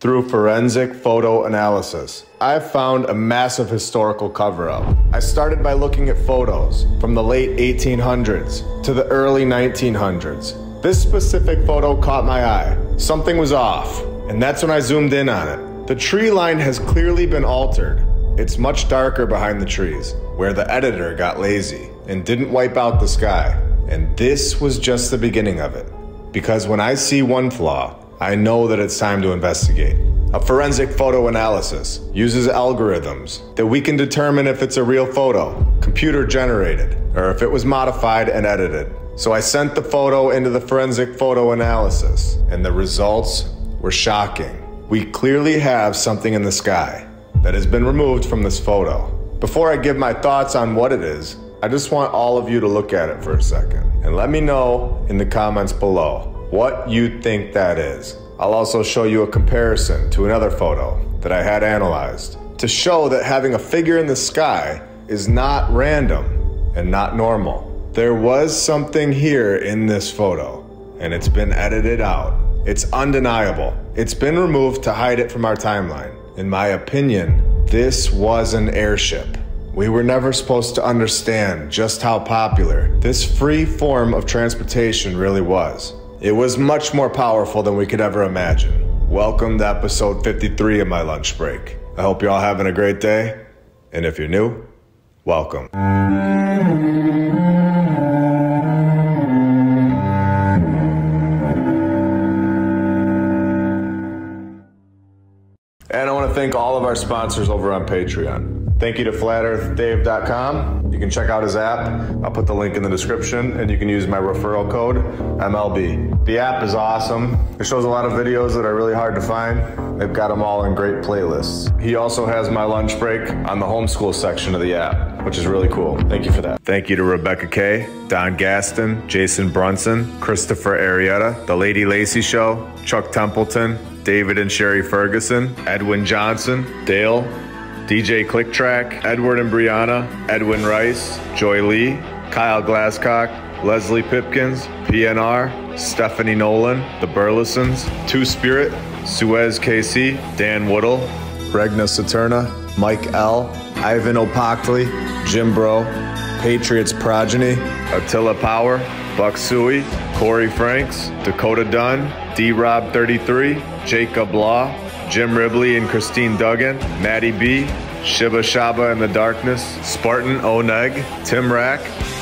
through forensic photo analysis. I've found a massive historical cover up. I started by looking at photos from the late 1800s to the early 1900s. This specific photo caught my eye. Something was off, and that's when I zoomed in on it. The tree line has clearly been altered. It's much darker behind the trees, where the editor got lazy and didn't wipe out the sky. And this was just the beginning of it. Because when I see one flaw, I know that it's time to investigate. A forensic photo analysis uses algorithms that we can determine if it's a real photo, computer generated, or if it was modified and edited. So I sent the photo into the forensic photo analysis, and the results were shocking. We clearly have something in the sky that has been removed from this photo. Before I give my thoughts on what it is, I just want all of you to look at it for a second and let me know in the comments below what you think that is. I'll also show you a comparison to another photo that I had analyzed to show that having a figure in the sky is not random and not normal. There was something here in this photo, and it's been edited out. It's undeniable. It's been removed to hide it from our timeline. In my opinion, this was an airship. We were never supposed to understand just how popular this free form of transportation really was. It was much more powerful than we could ever imagine. Welcome to episode 53 of my lunch break. I hope you're all having a great day. And if you're new, welcome. And I want to thank all of our sponsors over on Patreon. Thank you to flatearthdave.com. You can check out his app. I'll put the link in the description and you can use my referral code MLB. The app is awesome. It shows a lot of videos that are really hard to find. They've got them all in great playlists. He also has my lunch break on the homeschool section of the app, which is really cool. Thank you for that. Thank you to Rebecca Kay, Don Gaston, Jason Brunson, Christopher Arietta, The Lady Lacey Show, Chuck Templeton, David and Sherry Ferguson, Edwin Johnson, Dale, DJ Clicktrack, Edward and Brianna, Edwin Rice, Joy Lee, Kyle Glasscock, Leslie Pipkins, PNR, Stephanie Nolan, The Burlesons, Two Spirit, Suez KC, Dan Woodle, Regna Saturna, Mike L, Ivan Opockley, Jim Bro, Patriots Progeny, Attila Power, Buck Suey, Corey Franks, Dakota Dunn, D Rob 33, Jacob Law, Jim Ribley and Christine Duggan, Maddie B, Shiba Shaba in the Darkness, Spartan Oneg, Tim Rack,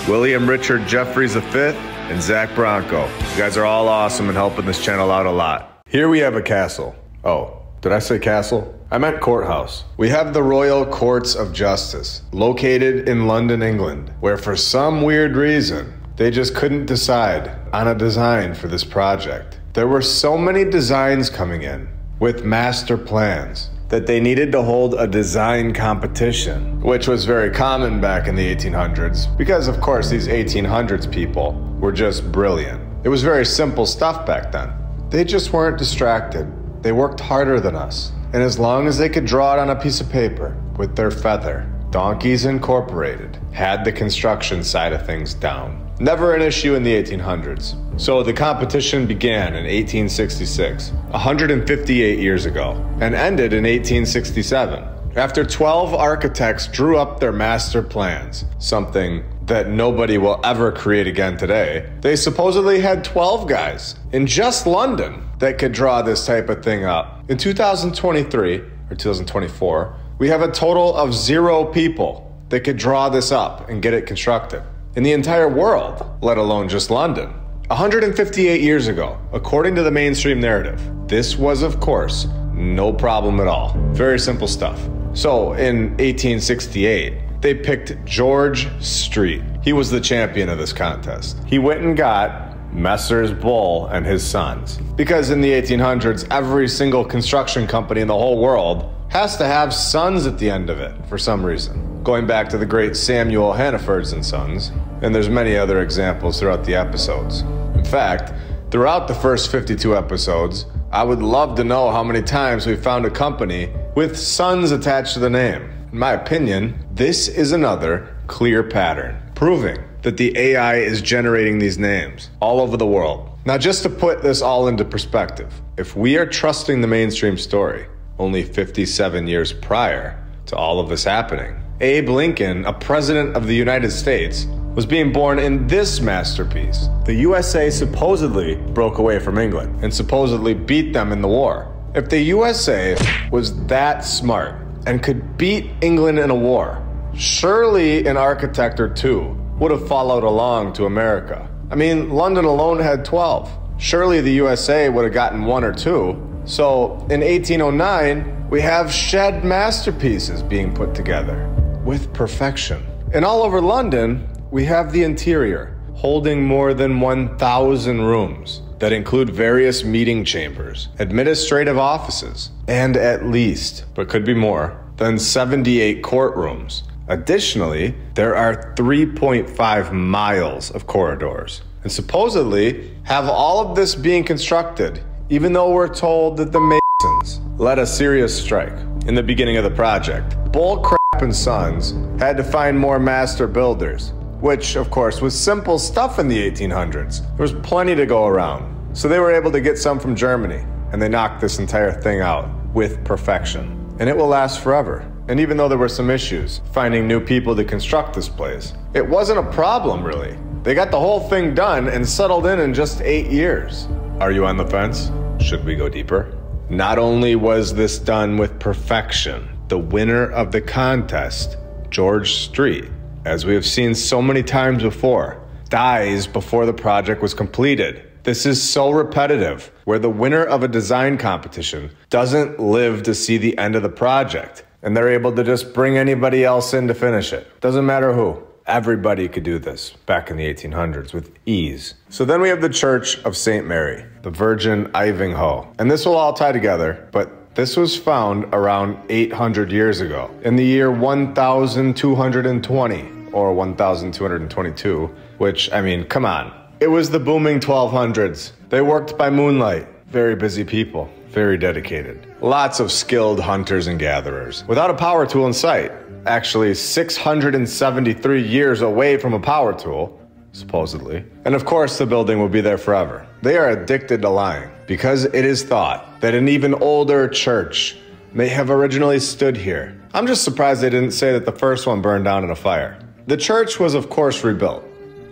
William Richard Jeffries V, and Zach Bronco. You guys are all awesome and helping this channel out a lot. Here we have a castle. Oh, did I say castle? I meant courthouse. We have the Royal Courts of Justice, located in London, England, where for some weird reason, they just couldn't decide on a design for this project. There were so many designs coming in with master plans that they needed to hold a design competition, which was very common back in the 1800s because, of course, these 1800s people were just brilliant. It was very simple stuff back then. They just weren't distracted. They worked harder than us. And as long as they could draw it on a piece of paper with their feather, Donkeys Incorporated had the construction side of things down. Never an issue in the 1800s. So the competition began in 1866, 158 years ago, and ended in 1867. After 12 architects drew up their master plans, something that nobody will ever create again today, they supposedly had 12 guys in just London that could draw this type of thing up. In 2023, or 2024, we have a total of zero people that could draw this up and get it constructed in the entire world, let alone just London. 158 years ago, according to the mainstream narrative, this was, of course, no problem at all. Very simple stuff. So, in 1868, they picked George Street. He was the champion of this contest. He went and got Messrs. Bull and his sons. Because in the 1800s, every single construction company in the whole world has to have sons at the end of it for some reason. Going back to the great Samuel Hannaford's and Sons, and there's many other examples throughout the episodes. In fact, throughout the first 52 episodes, I would love to know how many times we found a company with sons attached to the name. In my opinion, this is another clear pattern, proving that the AI is generating these names all over the world. Now, just to put this all into perspective, if we are trusting the mainstream story, only 57 years prior to all of this happening, Abe Lincoln, a president of the United States, was being born in this masterpiece. The USA supposedly broke away from England and supposedly beat them in the war. If the USA was that smart and could beat England in a war, surely an architect or two would have followed along to America. I mean, London alone had 12. Surely the USA would have gotten one or two. So in 1809, we have shed masterpieces being put together with perfection. And all over London, we have the interior, holding more than 1,000 rooms that include various meeting chambers, administrative offices, and at least, but could be more, than 78 courtrooms. Additionally, there are 3.5 miles of corridors. And supposedly, have all of this being constructed, even though we're told that the Masons led a serious strike in the beginning of the project. Bull Bullcrap and Sons had to find more master builders which, of course, was simple stuff in the 1800s. There was plenty to go around. So they were able to get some from Germany, and they knocked this entire thing out with perfection. And it will last forever. And even though there were some issues finding new people to construct this place, it wasn't a problem really. They got the whole thing done and settled in in just eight years. Are you on the fence? Should we go deeper? Not only was this done with perfection, the winner of the contest, George Street, as we have seen so many times before, dies before the project was completed. This is so repetitive, where the winner of a design competition doesn't live to see the end of the project, and they're able to just bring anybody else in to finish it. Doesn't matter who. Everybody could do this back in the 1800s with ease. So then we have the Church of St. Mary, the Virgin Ivinghoe. And this will all tie together, but this was found around 800 years ago, in the year 1220 or 1222, which, I mean, come on. It was the booming 1200s. They worked by moonlight. Very busy people, very dedicated. Lots of skilled hunters and gatherers. Without a power tool in sight. Actually, 673 years away from a power tool, supposedly. And of course, the building will be there forever. They are addicted to lying because it is thought that an even older church may have originally stood here. I'm just surprised they didn't say that the first one burned down in a fire. The church was, of course, rebuilt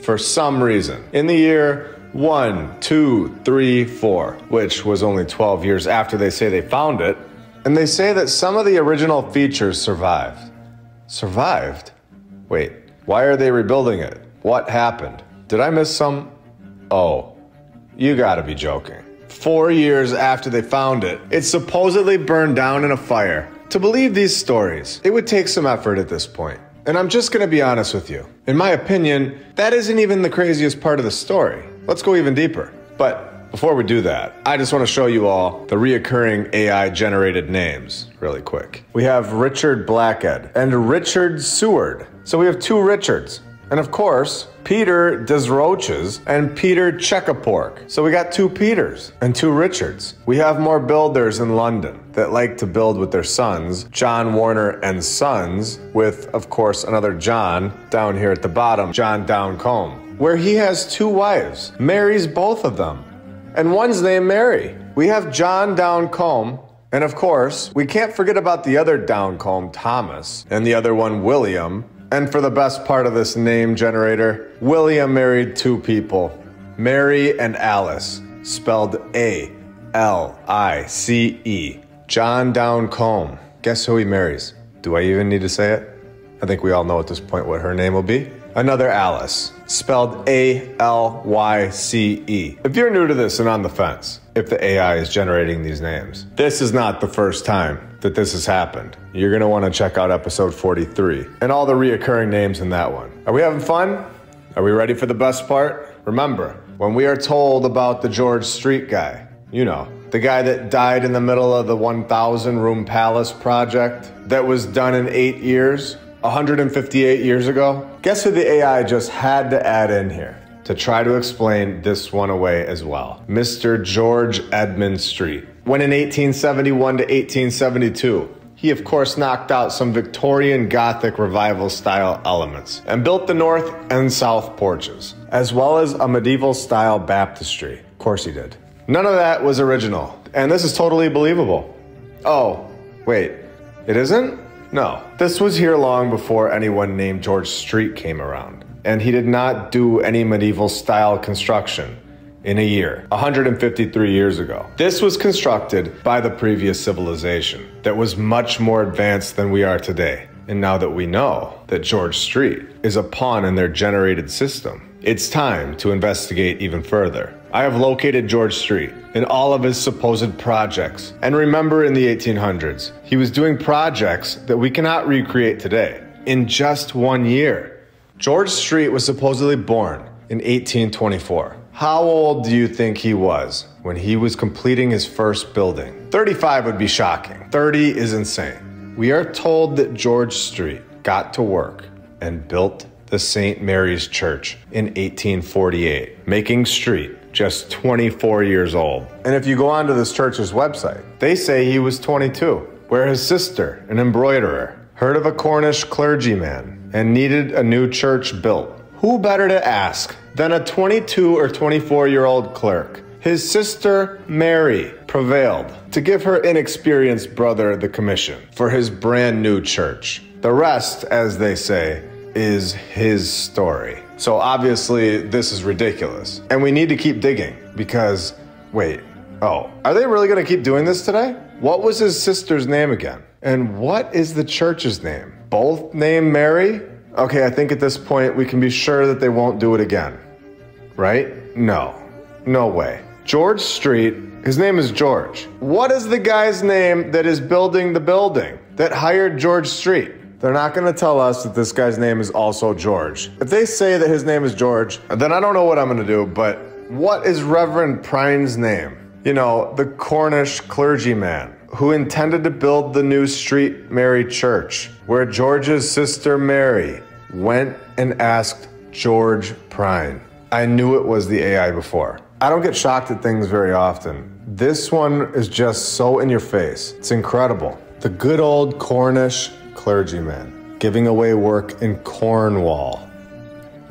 for some reason in the year 1, 2, 3, 4, which was only 12 years after they say they found it. And they say that some of the original features survived. Survived? Wait, why are they rebuilding it? What happened? Did I miss some? Oh, you gotta be joking. Four years after they found it, it supposedly burned down in a fire. To believe these stories, it would take some effort at this point. And I'm just gonna be honest with you. In my opinion, that isn't even the craziest part of the story. Let's go even deeper. But before we do that, I just wanna show you all the reoccurring AI generated names really quick. We have Richard Blackhead and Richard Seward. So we have two Richards. And of course, Peter Desroches and Peter Checkapork. So we got two Peters and two Richards. We have more builders in London that like to build with their sons, John Warner and Sons, with, of course, another John down here at the bottom, John Downcombe, where he has two wives, marries both of them. And one's named Mary. We have John Downcombe and of course, we can't forget about the other Downcombe, Thomas, and the other one, William, and for the best part of this name generator, William married two people Mary and Alice, spelled A L I C E. John Downcombe. Guess who he marries? Do I even need to say it? I think we all know at this point what her name will be. Another Alice, spelled A L Y C E. If you're new to this and on the fence, if the AI is generating these names, this is not the first time that this has happened. You're gonna wanna check out episode 43 and all the reoccurring names in that one. Are we having fun? Are we ready for the best part? Remember, when we are told about the George Street guy, you know, the guy that died in the middle of the 1,000 room palace project that was done in eight years, 158 years ago? Guess who the AI just had to add in here to try to explain this one away as well? Mr. George Edmund Street. When in 1871 to 1872, he of course knocked out some Victorian Gothic revival style elements and built the north and south porches, as well as a medieval style baptistry Of course he did. None of that was original, and this is totally believable. Oh, wait, it isn't? No. This was here long before anyone named George Street came around, and he did not do any medieval style construction in a year, 153 years ago. This was constructed by the previous civilization that was much more advanced than we are today. And now that we know that George Street is a pawn in their generated system, it's time to investigate even further. I have located George Street and all of his supposed projects. And remember in the 1800s, he was doing projects that we cannot recreate today in just one year. George Street was supposedly born in 1824. How old do you think he was when he was completing his first building? 35 would be shocking. 30 is insane. We are told that George Street got to work and built the St. Mary's Church in 1848, making Street just 24 years old. And if you go onto this church's website, they say he was 22, where his sister, an embroiderer, heard of a Cornish clergyman and needed a new church built. Who better to ask than a 22 or 24 year old clerk? His sister, Mary, prevailed to give her inexperienced brother the commission for his brand new church. The rest, as they say, is his story. So obviously, this is ridiculous. And we need to keep digging because, wait, oh, are they really going to keep doing this today? What was his sister's name again? And what is the church's name? Both named Mary? Okay, I think at this point we can be sure that they won't do it again. Right? No. No way. George Street, his name is George. What is the guy's name that is building the building that hired George Street? They're not going to tell us that this guy's name is also George. If they say that his name is George, then I don't know what I'm going to do, but what is Reverend Prynne's name? You know, the Cornish clergyman who intended to build the new Street Mary Church, where George's sister Mary went and asked George Prynne. I knew it was the AI before. I don't get shocked at things very often. This one is just so in your face. It's incredible. The good old Cornish clergyman giving away work in Cornwall.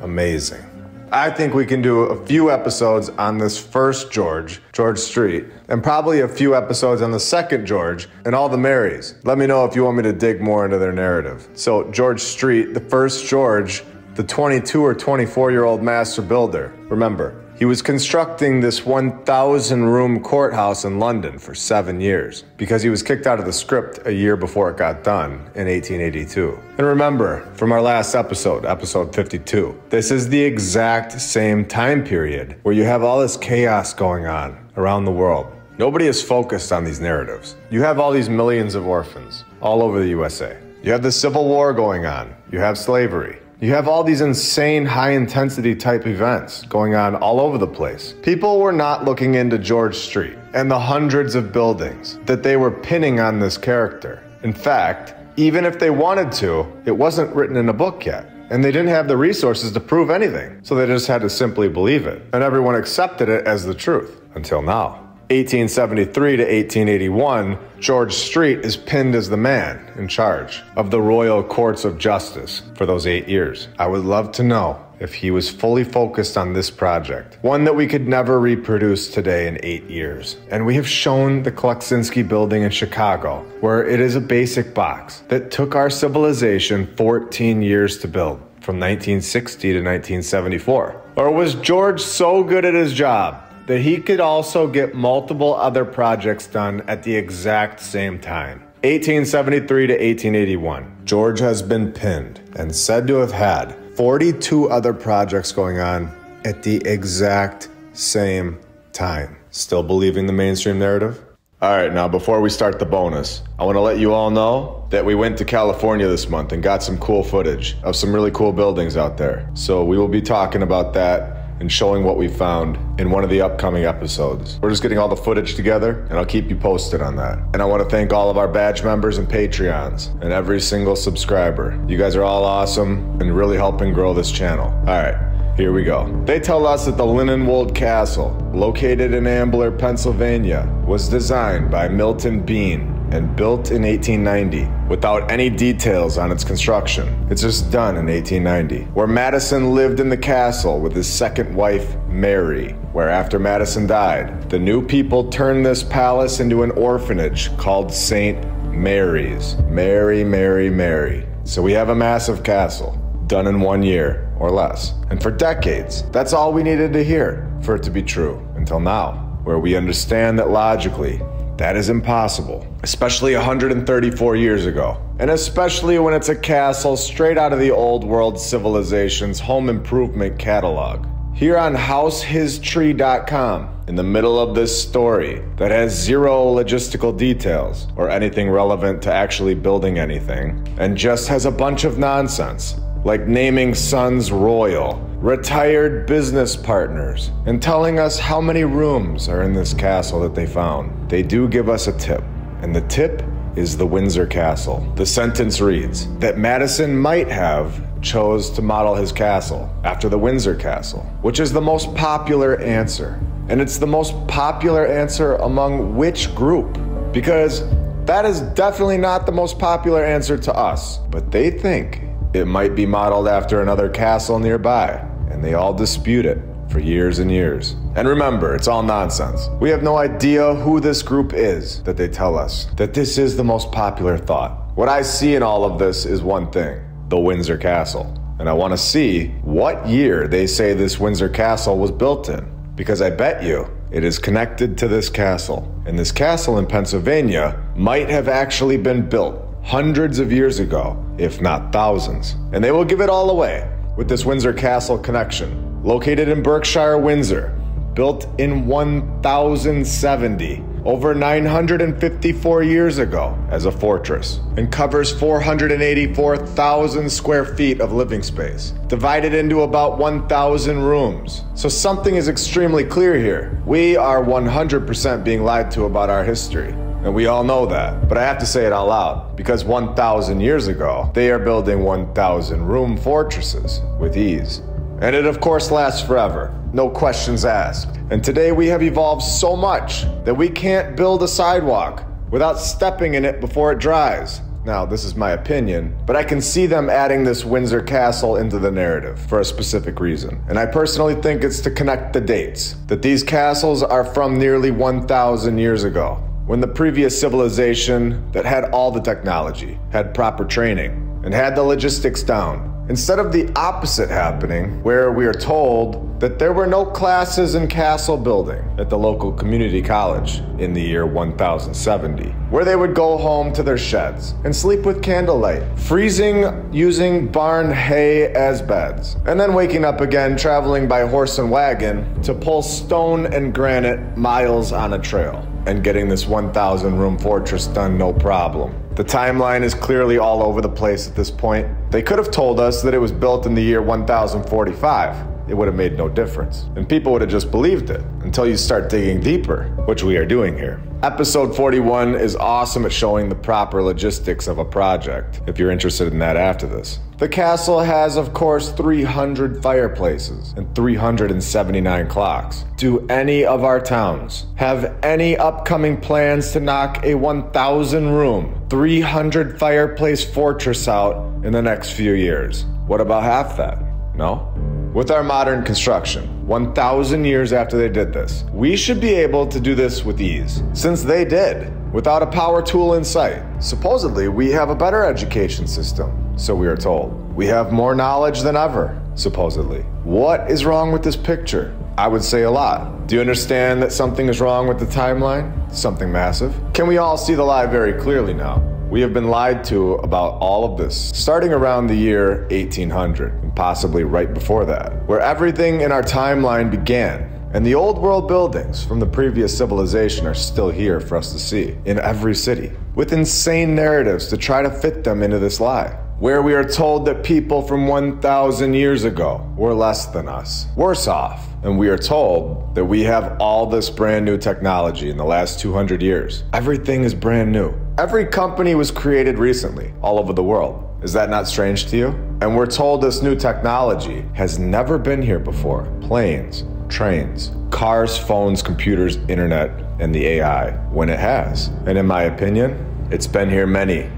Amazing. I think we can do a few episodes on this first George, George Street, and probably a few episodes on the second George and all the Marys. Let me know if you want me to dig more into their narrative. So, George Street, the first George, the 22 or 24 year old master builder. Remember, he was constructing this 1,000 room courthouse in London for seven years because he was kicked out of the script a year before it got done in 1882. And remember, from our last episode, episode 52, this is the exact same time period where you have all this chaos going on around the world. Nobody is focused on these narratives. You have all these millions of orphans all over the USA. You have the Civil War going on. You have slavery. You have all these insane high intensity type events going on all over the place. People were not looking into George Street and the hundreds of buildings that they were pinning on this character. In fact, even if they wanted to, it wasn't written in a book yet. And they didn't have the resources to prove anything. So they just had to simply believe it. And everyone accepted it as the truth until now. 1873 to 1881, George Street is pinned as the man in charge of the Royal Courts of Justice for those eight years. I would love to know if he was fully focused on this project, one that we could never reproduce today in eight years. And we have shown the Kluczynski building in Chicago, where it is a basic box that took our civilization 14 years to build, from 1960 to 1974. Or was George so good at his job that he could also get multiple other projects done at the exact same time. 1873 to 1881, George has been pinned and said to have had 42 other projects going on at the exact same time. Still believing the mainstream narrative? All right, now before we start the bonus, I want to let you all know that we went to California this month and got some cool footage of some really cool buildings out there. So we will be talking about that and showing what we found in one of the upcoming episodes. We're just getting all the footage together, and I'll keep you posted on that. And I want to thank all of our badge members and Patreons and every single subscriber. You guys are all awesome and really helping grow this channel. All right. Here we go. They tell us that the Lindenwold Castle, located in Ambler, Pennsylvania, was designed by Milton Bean and built in 1890 without any details on its construction. It's just done in 1890. Where Mattison lived in the castle with his second wife, Mary. Where after Mattison died, the new people turned this palace into an orphanage called St. Mary's. Mary, Mary, Mary. So we have a massive castle, done in one year or less. And for decades, that's all we needed to hear for it to be true until now, where we understand that logically, that is impossible, especially 134 years ago. And especially when it's a castle straight out of the old world civilization's home improvement catalog. Here on HouseHisTree.com, in the middle of this story that has zero logistical details or anything relevant to actually building anything, and just has a bunch of nonsense, like naming sons royal, retired business partners, and telling us how many rooms are in this castle that they found. They do give us a tip, and the tip is the Windsor Castle. The sentence reads that Mattison might have chose to model his castle after the Windsor Castle, which is the most popular answer. And it's the most popular answer among which group? Because that is definitely not the most popular answer to us. But they think it might be modeled after another castle nearby, and they all dispute it for years and years. And remember, it's all nonsense. We have no idea who this group is that they tell us that this is the most popular thought. What I see in all of this is one thing the Windsor Castle. And I want to see what year they say this Windsor Castle was built in. Because I bet you it is connected to this castle. And this castle in Pennsylvania might have actually been built hundreds of years ago, if not thousands. And they will give it all away with this Windsor Castle connection. Located in Berkshire, Windsor, built in 1070 over 954 years ago as a fortress and covers 484,000 square feet of living space, divided into about 1,000 rooms. So something is extremely clear here. We are 100% being lied to about our history. And we all know that. But I have to say it out loud because 1,000 years ago, they are building 1,000 room fortresses with ease. And it, of course, lasts forever. No questions asked. And today we have evolved so much that we can't build a sidewalk without stepping in it before it dries. Now, this is my opinion, but I can see them adding this Windsor Castle into the narrative for a specific reason. And I personally think it's to connect the dates. That these castles are from nearly 1,000 years ago, when the previous civilization that had all the technology, had proper training, and had the logistics down, Instead of the opposite happening, where we are told that there were no classes in castle building at the local community college in the year 1070, where they would go home to their sheds and sleep with candlelight, freezing using barn hay as beds, and then waking up again traveling by horse and wagon to pull stone and granite miles on a trail and getting this 1,000 room fortress done no problem. The timeline is clearly all over the place at this point. They could have told us that it was built in the year 1045. It would have made no difference. And people would have just believed it until you start digging deeper, which we are doing here. Episode 41 is awesome at showing the proper logistics of a project, if you're interested in that after this. The castle has, of course, 300 fireplaces and 379 clocks. Do any of our towns have any upcoming plans to knock a 1,000 room, 300 fireplace fortress out in the next few years? What about half that? No? With our modern construction, 1,000 years after they did this, we should be able to do this with ease, since they did, without a power tool in sight. Supposedly, we have a better education system, so we are told. We have more knowledge than ever, supposedly. What is wrong with this picture? I would say a lot. Do you understand that something is wrong with the timeline? Something massive? Can we all see the lie very clearly now? We have been lied to about all of this, starting around the year 1800, and possibly right before that, where everything in our timeline began. And the old world buildings from the previous civilization are still here for us to see, in every city, with insane narratives to try to fit them into this lie. Where we are told that people from 1,000 years ago were less than us, worse off, and we are told that we have all this brand new technology in the last 200 years. Everything is brand new. Every company was created recently, all over the world. Is that not strange to you? And we're told this new technology has never been here before planes, trains, cars, phones, computers, internet, and the AI when it has. And in my opinion, It's been here many,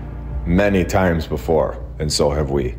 many times before, and so have we.